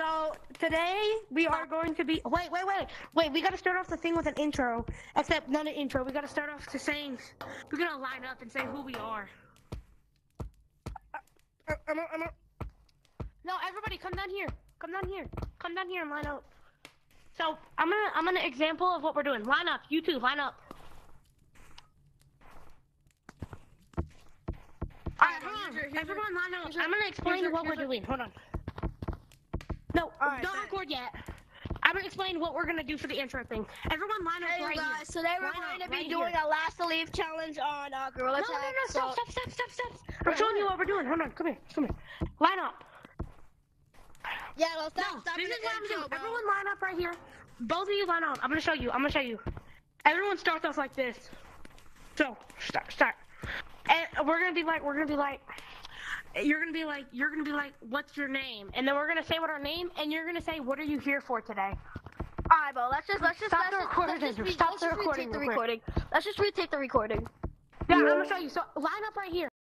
So today we are going to be. Wait, wait, wait, wait. We got to start off the thing with an intro. Except not an intro. We got to start off to saying. We're gonna line up and say who we are. Uh, I'm a, I'm a... No, everybody, come down here. Come down here. Come down here and line up. So I'm gonna I'm gonna example of what we're doing. Line up. You two, line up. Alright, hold on. Everyone line up. I'm gonna explain what we're doing. Hold on. No, Alright, don't bet. record yet. I'm gonna explain what we're gonna do for the intro thing. Everyone line up Hey right guys, here. we're Line going up to be right doing here. a last to leave challenge on uh, Gorilla No, no, no, stop, so- stop, stop, stop, stop. I'm showing you what we're doing. Hold on, come here, come here. Line up. Yeah, well, No, stop, stop this is what I'm doing. Everyone line up right here. Both of you line up. I'm gonna show you. I'm gonna show you. Everyone starts off like this. So start, start. And we're gonna be like, we're gonna be like, you're gonna be like, you're gonna be like, what's your name? And then we're gonna say what our name, and you're gonna say, what are you here for today? Alright, bro, let's just, let's just, Stop let's the just, recording, let's just, re- Stop let's the just recording retake the recording. Let's just retake the recording. Yeah, I'm gonna show you. So line up right here.